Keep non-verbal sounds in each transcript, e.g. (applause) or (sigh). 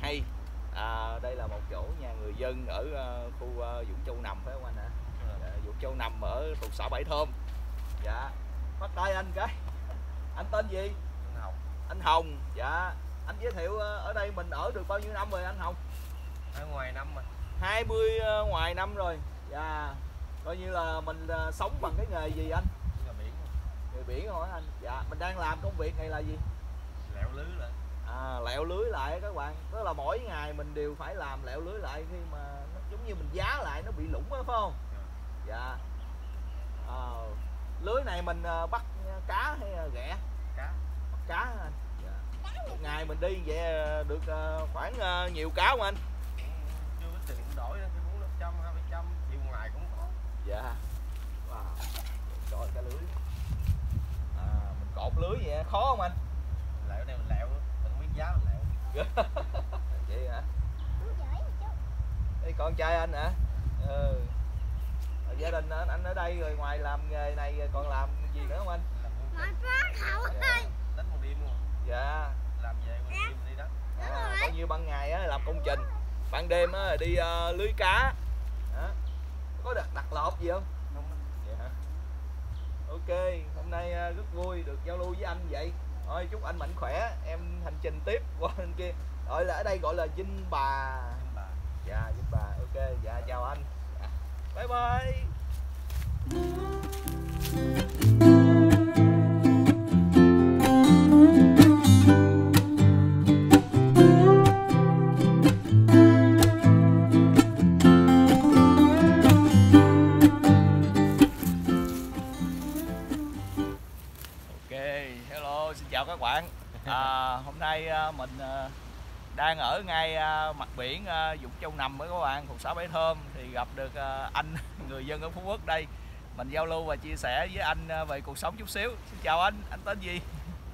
hay. À, đây là một chỗ nhà người dân ở uh, khu ờ, uh, Dũng Châu nằm phải không anh ạ? Dạ. à, dạ, Dũng Châu nằm ở thuộc xã Bảy Thơm. Dạ. Bắt tay anh cái. Anh tên gì? Anh Hồng. Anh Hồng. Dạ. Anh giới thiệu ờ, ở đây mình ở được bao nhiêu năm rồi anh Hồng? Ở ngoài năm rồi 20 ngoài năm rồi. Dạ. Coi như là mình sống bằng cái nghề gì anh? Nghề biển. Nghề biển hả anh? Dạ. Mình đang làm công việc này là gì? Lẹo lưới lại à, lẹo lưới lại các bạn. Tức là mỗi ngày mình đều phải làm lẹo lưới lại khi mà nó giống như mình giá lại nó bị lủng á phải không? Dạ. À, lưới này mình ờ, bắt cá hay là ghẹ cá. Bắt cá anh? Dạ. một ngày mình đi vậy ờ, được ờ, khoảng ờ, nhiều cá không anh? Chưa tiền cũng đổi cái bốn năm trăm hai trăm chiều ngoài cũng có. Dạ. Wow. trời cái lưới. À, mình cột lưới vậy khó không anh? Lẹo này mình lẹo nữa mình không biết giá mình lẹo vậy hả? Đây con trai anh hả? Ừ. Ở gia đình anh, anh ở đây rồi ngoài làm nghề này còn làm gì nữa không anh? Làm khẩu ơi đánh một đêm luôn. Dạ. Làm về một đêm đi đó. À, bao nhiêu ban ngày á làm công trình. Ban đêm á đi ờ, lưới cá. Đó. có đặt đặt lọp gì không? Không. Vậy hả? Ok, hôm nay rất vui được giao lưu với anh vậy. Thôi chúc anh mạnh khỏe, em hành trình tiếp (laughs) qua bên kia. Gọi là ở đây gọi là Vinh Bà. Dạ, Vinh Bà. Ok, dạ chào anh. Dạ. Bye bye. Châu Nằm với các bạn, thuộc xã Bãi Thơm thì gặp được à, anh (laughs) người dân ở Phú Quốc đây. Mình giao lưu và chia sẻ với anh à, về cuộc sống chút xíu. Xin chào anh, anh tên gì?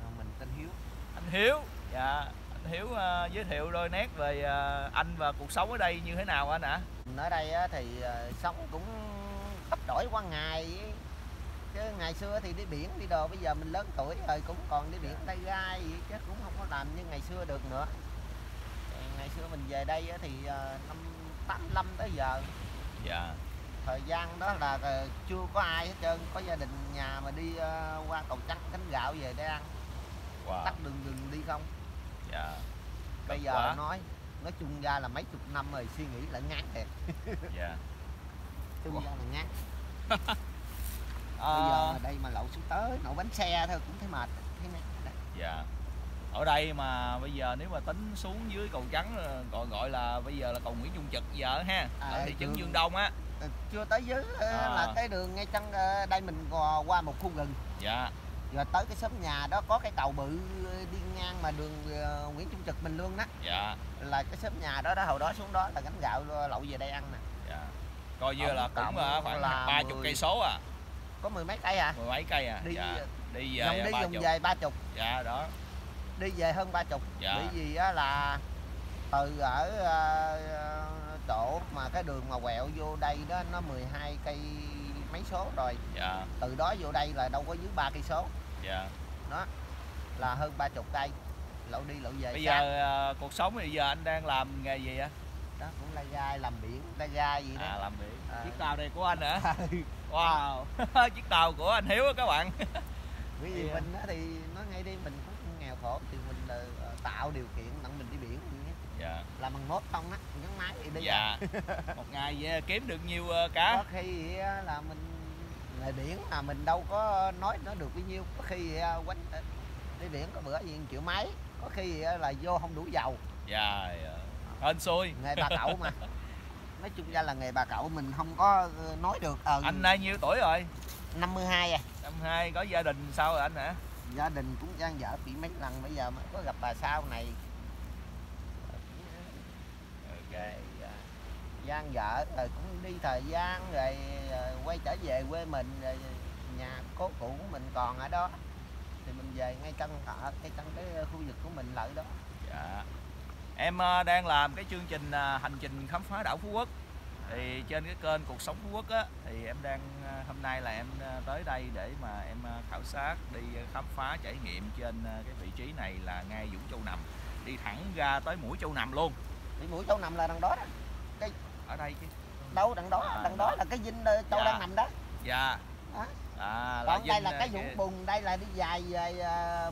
À, mình tên Hiếu Anh Hiếu. Dạ, anh Hiếu à, giới thiệu đôi nét về à, anh và cuộc sống ở đây như thế nào anh ạ? Mình ở đây thì ờ, sống cũng cấp đổi qua ngày chứ ngày xưa thì đi biển đi đồ bây giờ mình lớn tuổi rồi cũng còn đi biển tay gai gì chứ cũng không có làm như ngày xưa được nữa Ờ, ngày xưa mình về đây thì ờ, năm 85 tới giờ Dạ. thời gian đó là ờ, chưa có ai hết trơn có gia đình nhà mà đi ờ, qua cầu trắng cánh gạo về để ăn Wow. tắt đường đường đi không Dạ. bây giờ quá. nói nói chung ra là mấy chục năm rồi suy nghĩ lại ngán thiệt (laughs) Dạ. chung Ủa? ra là ngán (laughs) bây giờ mà đây mà lậu xuống tới nổ bánh xe thôi cũng thấy mệt thấy mệt Đấy. Dạ. Ở đây mà bây giờ nếu mà tính xuống dưới cầu trắng ờ, gọi là bây giờ là cầu Nguyễn Trung Trực giờ ha. À, ở thị trấn. Dương Đông á. Ờ, chưa tới dưới ờ, À. là cái đường ngay chân đây mình qua một khu rừng Dạ. rồi tới cái xóm nhà đó có cái cầu bự đi ngang mà đường Nguyễn Trung Trực mình luôn đó Dạ. là cái xóm nhà đó đó hồi đó xuống đó là gánh gạo lậu về đây ăn nè Dạ. Coi như Tổng là cũng khoảng ba chục cây số à, có mười mấy cây à mười mấy cây à. đi dạ. Đi dòng về đi ba dùng chục. về ba chục Dạ đó. Đi về hơn ba chục Dạ. bởi vì á là từ ở ờ, chỗ mà cái đường mà quẹo vô đây đó nó 12 cây mấy số rồi Dạ. từ đó vô đây là đâu có dưới ba cây số Dạ. là hơn ba chục cây lậu đi lậu về Bây xa. giờ ờ, cuộc sống bây giờ anh đang làm nghề gì á? đó cũng lai gai làm biển lai gai gì À đó làm biển. À. Chiếc tàu này của anh hả? (laughs) Wow. (laughs) Chiếc tàu của anh Hiếu á các bạn. bởi vì Thì, à, mình thì nói ngay đi mình khổ thì mình là ờ, tạo điều kiện đặng mình đi biển. Dạ. làm bằng mốt không á gắn máy thì đi Dạ. (laughs) Một ngày vậy kiếm được nhiêu ờ, cá? có khi là mình nghề biển mà mình đâu có nói nó được bao nhiêu có khi quánh đi biển có bữa gì triệu mấy có khi là vô không đủ dầu Dạ. dạ. Hên xui. nghề bà cậu mà (laughs) nói chung ra là nghề bà cậu mình không có ờ, nói được ờ Anh nay nhiêu tuổi rồi? 52 à Năm hai có gia đình sao rồi anh hả? Gia đình cũng gian dở bị mấy lần bây giờ mới có gặp bà sau này Ok. Rồi, gian dở rồi cũng đi thời gian rồi ờ, quay trở về quê mình rồi nhà cố cũ của mình còn ở đó thì mình về ngay căn ở cái căn cái khu vực của mình lại đó Dạ. Em ờ, đang làm cái chương trình ờ, hành trình khám phá đảo Phú Quốc. Thì trên cái kênh cuộc sống Phú Quốc á thì em đang ờ, hôm nay là em ờ, tới đây để mà em ờ, khảo sát đi khám phá trải nghiệm trên cái vị trí này là ngay Vũng Châu Nằm. Đi thẳng ra tới mũi Châu Nằm luôn. đi mũi châu nằm là đằng đó đó Ở đây chứ. đâu đằng đó À, đằng đó là cái dinh ờ, châu Dạ. đang nằm đó dạ Đó. à còn đây là à, cái vũng bùn đây là đi dài về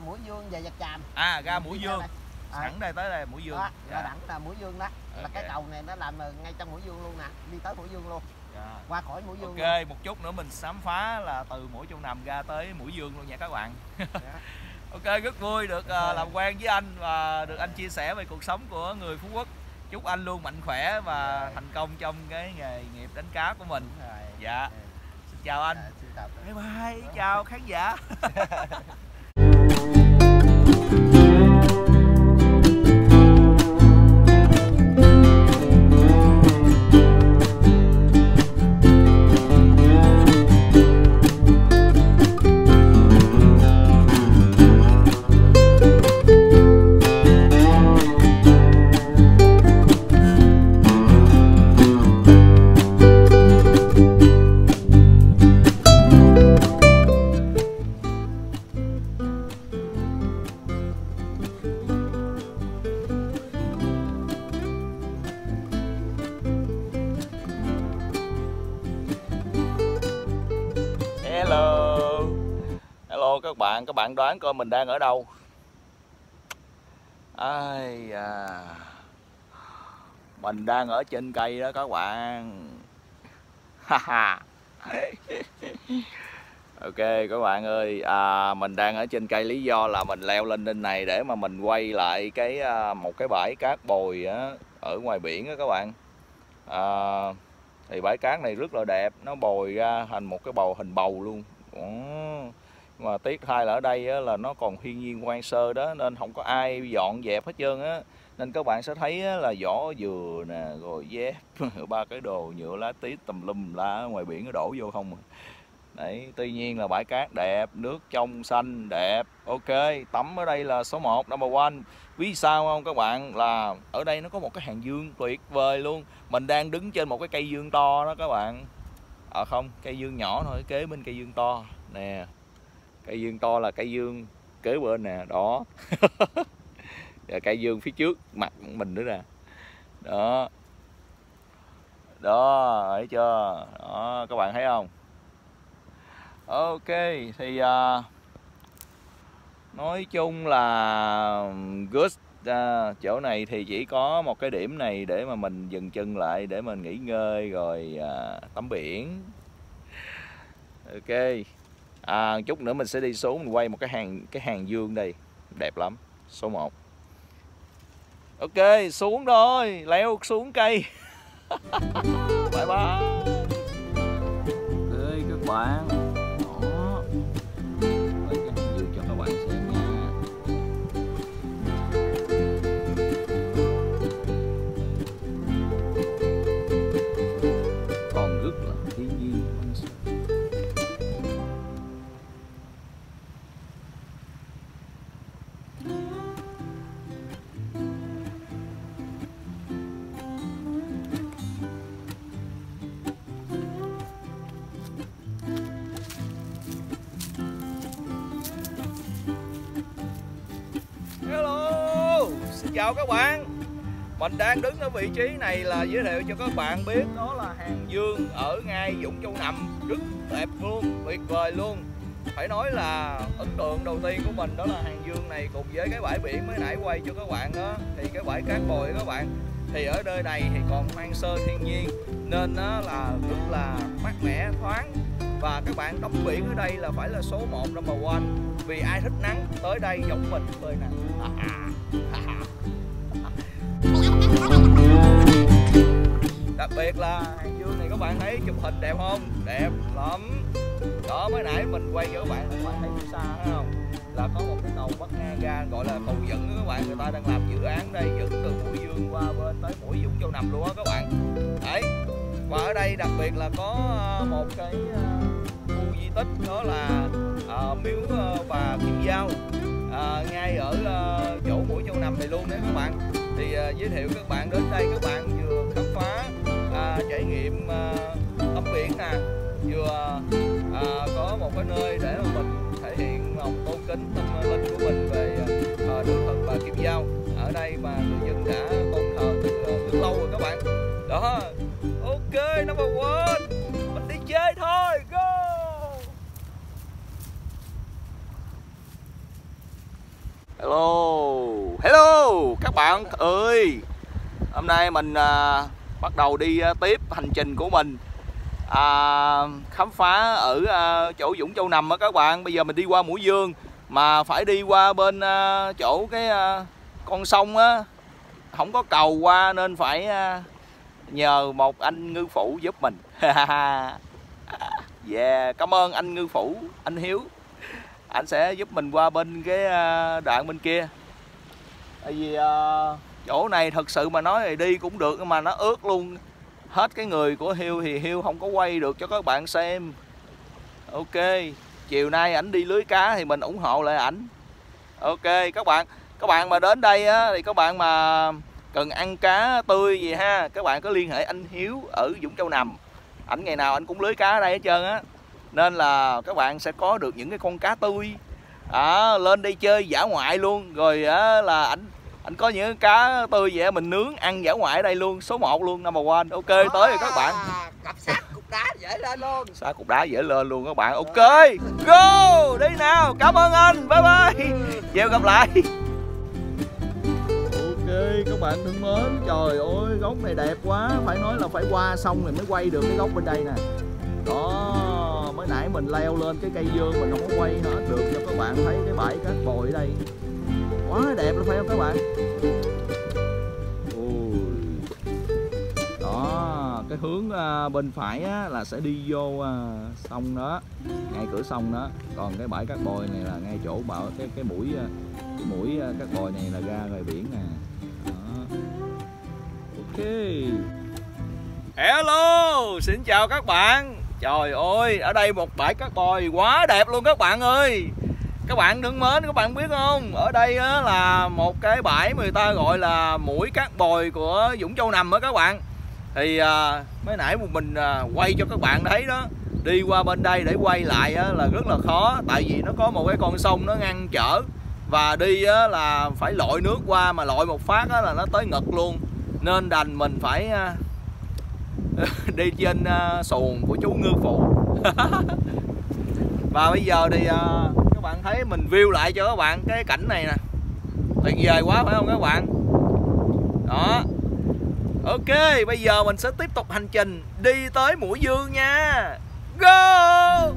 mũi dương về giật tràm à ga mũi dương theo đây. sẵn đây tới đây mũi dương đó, dạ. đẳng là mũi dương đó là cái cầu này nó làm ở ngay trong mũi dương luôn nè đi tới mũi dương luôn. Dạ. qua khỏi mũi dương ok một chút nữa mình khám phá là từ mũi châu nằm ra tới mũi dương luôn nha các bạn. Dạ. (laughs) ok rất vui được ờ, Ok. làm quen với anh và được anh chia sẻ về cuộc sống của người phú quốc. Chúc anh luôn mạnh khỏe và Dạ. thành công trong cái nghề nghiệp đánh cá của mình. Luôn. Dạ. Xin chào anh. Bye bye. Chào khán giả (laughs) mình đang ở đâu? Ai à mình đang ở trên cây đó các bạn. Ha ha. (laughs) Ok các bạn ơi à, mình đang ở trên cây. Lý do là mình leo lên trên này để mà mình quay lại cái à, một cái bãi cát bồi á, ở ngoài biển đó các bạn. À, thì bãi cát này rất là đẹp. Nó bồi ra thành một cái bầu hình bầu luôn. Ủa mà tiếc thay là ở đây á, là nó còn thiên nhiên quan sơ đó nên không có ai dọn dẹp hết trơn á nên các bạn sẽ thấy á, là vỏ dừa nè rồi dép (laughs) ba cái đồ nhựa lá tí tùm lum lá ngoài biển nó đổ vô không. À. Đấy, tuy nhiên là bãi cát đẹp, nước trong xanh đẹp. Ok, tắm ở đây là số 1, number one. Vì sao không các bạn là ở đây nó có một cái hàng dương tuyệt vời luôn. Mình đang đứng trên một cái cây dương to đó các bạn. À không, cây dương nhỏ thôi, kế bên cây dương to. Nè. Cây dương to là cây dương kế bên nè, đó. (laughs) Và cây dương phía trước mặt mình nữa nè. Đó. Đó, thấy chưa? Đó, các bạn thấy không? Ok thì à, nói chung là good à, chỗ này thì chỉ có một cái điểm này để mà mình dừng chân lại để mình nghỉ ngơi rồi à, tắm biển ok à, chút nữa mình sẽ đi xuống mình quay một cái hàng cái hàng dương đây. Đẹp lắm. Số 1 ok xuống rồi. Leo xuống cây. (laughs) Bye bye. Ok các bạn. Chào các bạn. Mình đang đứng ở vị trí này là giới thiệu cho các bạn biết đó là hàng dương ở ngay dũng Châu Nằm. Rất đẹp luôn, tuyệt vời luôn. Phải nói là ấn tượng đầu tiên của mình đó là hàng dương này cùng với cái bãi biển mới nãy quay cho các bạn đó Thì cái bãi cát bồi các bạn. Thì ở nơi này thì còn hoang sơ thiên nhiên Nên đó là rất là mát mẻ, thoáng. Và các bạn tắm biển ở đây là phải là số 1 number one. Vì ai thích nắng tới đây giống mình phơi nắng đặc biệt là hàng dương này các bạn thấy chụp hình đẹp không? Đẹp lắm. Đó mới nãy mình quay cho các bạn các bạn thấy phía xa thấy không? Là có một cái cầu bắc ngang ra gọi là cầu dẫn đó các bạn. Người ta đang làm dự án đây dẫn từ mũi dương qua bên tới mũi dũng châu nằm luôn á các bạn. Đấy. Và ở đây đặc biệt là có ờ, một cái ờ, khu di tích đó là ờ, miếu và bà Kim Giao. Ờ, ngay ở chỗ mũi châu nằm này luôn đấy các bạn. Thì ờ, giới thiệu các bạn đến đây các bạn nè. Vừa à, có một cái nơi để mà mình thể hiện lòng tôn kính tâm linh của mình về à, đức thần bà Kim Giao. Ở đây mà người dân đã tôn thờ từ, à, từ lâu rồi các bạn. Đó. Ok nó number one. Mình đi chơi thôi. Go. Hello. Hello các bạn ơi. Hôm nay mình à, bắt đầu đi à, tiếp hành trình của mình à, khám phá ở à, chỗ Dũng Châu Nằm á các bạn. Bây giờ mình đi qua Mũi Dương mà phải đi qua bên à, chỗ cái à, con sông á. Không có cầu qua nên phải à, nhờ một anh ngư phủ giúp mình. (laughs) Yeah cảm ơn anh ngư phủ anh Hiếu. Anh sẽ giúp mình qua bên cái à, đoạn bên kia. Tại vì à, chỗ này thật sự mà nói thì đi cũng được nhưng mà nó ướt luôn hết cái người của Hiêu thì Hiêu không có quay được cho các bạn xem. Ok chiều nay ảnh đi lưới cá thì mình ủng hộ lại ảnh. Ok các bạn các bạn mà đến đây á thì các bạn mà cần ăn cá tươi gì ha các bạn có liên hệ anh Hiếu ở Dũng Châu Nằm. Ảnh ngày nào anh cũng lưới cá ở đây hết trơn á. Nên là các bạn sẽ có được những cái con cá tươi. À, lên đây chơi giả ngoại luôn. Rồi á, là ảnh anh có những cá tươi vậy mình nướng ăn dã ngoại ở đây luôn số 1 luôn number one. Ok tới rồi các bạn. cặp sát cục đá dễ lên luôn. Xả cục đá dễ lên luôn các bạn. Ok go đi nào cảm ơn anh bye bye. Chiều gặp lại. Ok các bạn thân mến trời ơi góc này đẹp quá. Phải nói là phải qua sông rồi mới quay được cái góc bên đây nè. Đó mới nãy mình leo lên cái cây dương mình không có quay hết được cho các bạn thấy cái bãi cát bồi ở đây quá đẹp luôn phải không các bạn? Đó cái hướng à, bên phải á, là sẽ đi vô à, sông đó ngay cửa sông đó. Còn cái bãi cát bồi này là ngay chỗ bảo cái cái mũi à, cái mũi cát bồi này là ra ngoài biển nè. Đó. ok. Hello xin chào các bạn. Trời ơi ở đây một bãi cát bồi quá đẹp luôn các bạn ơi các bạn thân mến các bạn biết không? Ở đây á, là một cái bãi người ta gọi là mũi cát bồi của dũng Châu Nằm á các bạn. Thì à, mới nãy một mình à, quay cho các bạn thấy đó. Đi qua bên đây để quay lại á, là rất là khó tại vì nó có một cái con sông nó ngăn trở. Và đi á, là phải lội nước qua mà lội một phát á, là nó tới ngực luôn. Nên đành mình phải à, (laughs) đi trên à, xuồng của chú ngư phụ. (laughs) Và bây giờ thì à, các bạn thấy, mình view lại cho các bạn cái cảnh này nè. Tuyệt vời quá, phải không các bạn? Đó. Ok, bây giờ mình sẽ tiếp tục hành trình đi tới mũi dương nha. Go!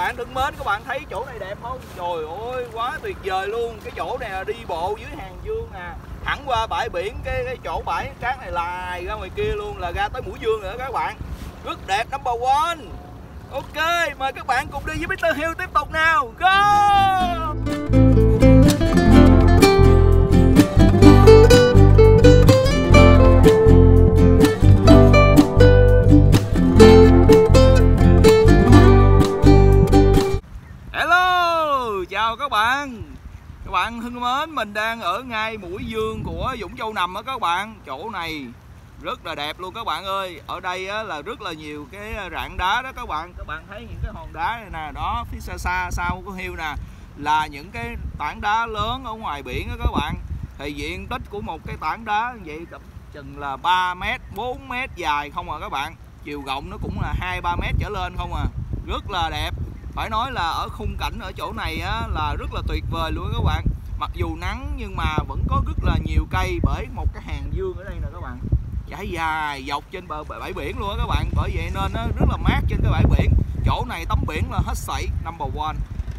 bạn thân mến các bạn thấy chỗ này đẹp không? Trời ơi quá tuyệt vời luôn. Cái chỗ này là đi bộ dưới hàng dương à. thẳng qua bãi biển cái, cái chỗ bãi cát này lài ra ngoài kia luôn là ra tới mũi dương nữa các bạn. Rất đẹp number one. Ok mời các bạn cùng đi với Mr Hill tiếp tục nào. Go! Bạn thân mến, mình đang ở ngay mũi dương của Dũng Châu Nằm á các bạn. Chỗ này rất là đẹp luôn các bạn ơi. Ở đây á, là rất là nhiều cái rạn đá đó các bạn. Các bạn thấy những cái hòn đá này nè Đó, phía xa xa sau của hiêu nè Là những cái tảng đá lớn ở ngoài biển đó các bạn. Thì diện tích của một cái tảng đá như vậy chừng là 3 mét, 4 mét dài không à các bạn. Chiều rộng nó cũng là 2-3 mét trở lên không à. Rất là đẹp phải nói là ở khung cảnh ở chỗ này á, là rất là tuyệt vời luôn các bạn. Mặc dù nắng nhưng mà vẫn có rất là nhiều cây bởi một cái hàng dương ở đây nè các bạn. Trải dài dọc trên bờ bãi biển luôn á các bạn. Bởi vậy nên nó rất là mát trên cái bãi biển. Chỗ này tắm biển là hết sảy number one.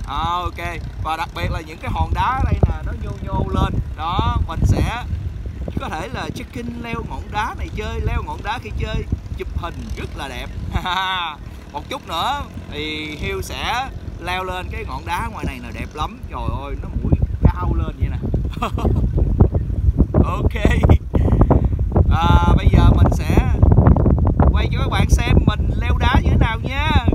À, ok. Và đặc biệt là những cái hòn đá ở đây nè nó nhô nhô lên. Đó mình sẽ có thể là check in leo ngọn đá này chơi leo ngọn đá khi chơi chụp hình rất là đẹp một chút nữa thì hiêu sẽ leo lên cái ngọn đá ngoài này là đẹp lắm. Trời ơi nó mũi cao lên vậy nè. (laughs) Ok. À, bây giờ mình sẽ quay cho các bạn xem mình leo đá như thế nào nha.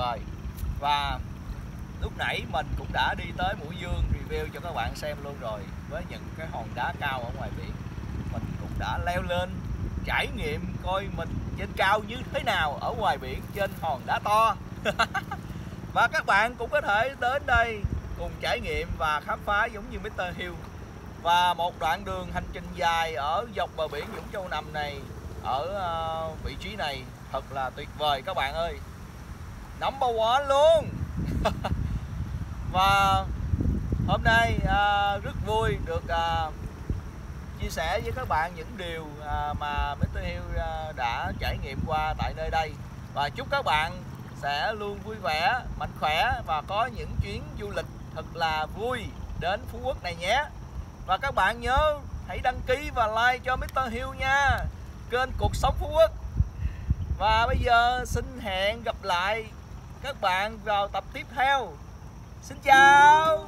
Vời. Và lúc nãy mình cũng đã đi tới mũi dương review cho các bạn xem luôn rồi, với những cái hòn đá cao ở ngoài biển. Mình cũng đã leo lên, trải nghiệm coi mình trên cao như thế nào ở ngoài biển trên hòn đá to. (laughs) Và các bạn cũng có thể đến đây cùng trải nghiệm và khám phá giống như Mr. Hill. Và một đoạn đường hành trình dài ở dọc bờ biển Vũng Châu Nằm này, ở ờ, vị trí này, thật là tuyệt vời các bạn ơi number one luôn (laughs) và hôm nay à, rất vui được à, chia sẻ với các bạn những điều à, mà Mr. Hill à, đã trải nghiệm qua tại nơi đây và chúc các bạn sẽ luôn vui vẻ, mạnh khỏe và có những chuyến du lịch thật là vui đến Phú Quốc này nhé. Và các bạn nhớ hãy đăng ký và like cho Mr. Hill nha. Kênh Cuộc Sống Phú Quốc. Và bây giờ xin hẹn gặp lại các bạn vào tập tiếp theo. Xin chào!